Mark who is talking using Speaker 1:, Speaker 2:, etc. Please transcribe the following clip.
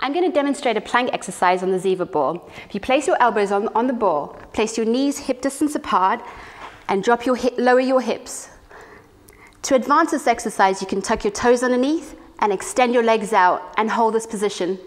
Speaker 1: I'm going to demonstrate a plank exercise on the Ziva ball. If you place your elbows on, on the ball, place your knees hip distance apart, and drop your hip, lower your hips. To advance this exercise, you can tuck your toes underneath and extend your legs out and hold this position